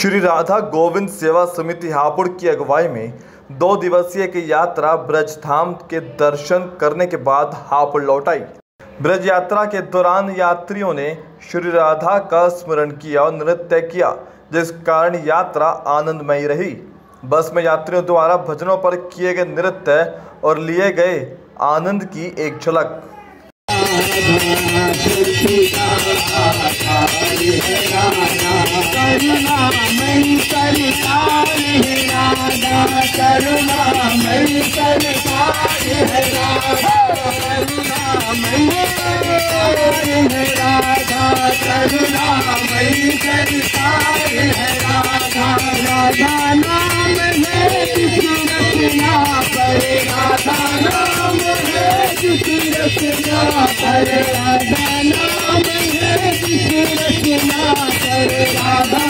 श्री राधा गोविंद सेवा समिति हापुड़ की अगुवाई में दो दिवसीय की यात्रा ब्रज धाम के दर्शन करने के बाद हापुड़ लौट आई। ब्रज यात्रा के दौरान यात्रियों ने श्री राधा का स्मरण किया और नृत्य किया, जिस कारण यात्रा आनंदमयी रही। बस में यात्रियों द्वारा भजनों पर किए गए नृत्य और लिए गए आनंद की एक झलक। करुणामयी सरकार है राधा करुणामयी सरकार है, राधा करुणामयी सरकार है राधा करुणामयी सरकार है, राधा राधा नाम है किसी रचना पर राधा नाम है किसी रचना पर राधा नाम है किसी रचना पर राधा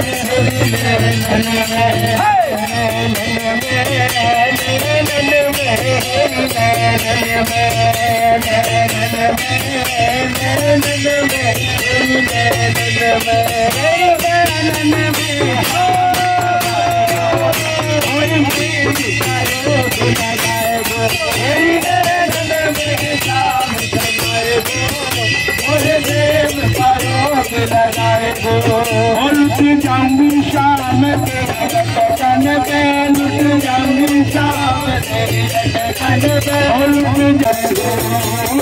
में जाऊँगी शाम कन पे लुट शाम कन पे लुट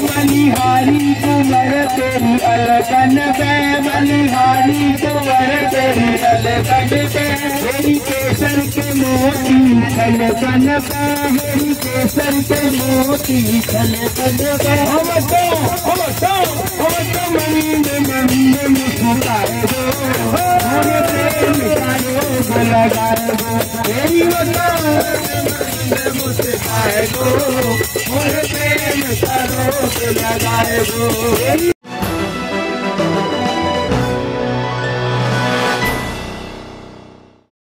बलिहारी कुंवर तेरी अलगन पे बलिहारी कुंवर तेरी अलगन पे मेरी केसर के मोती खलगन पे मेरी केसर के मोती खलगन पे लगाए प्रेम का लगाए दो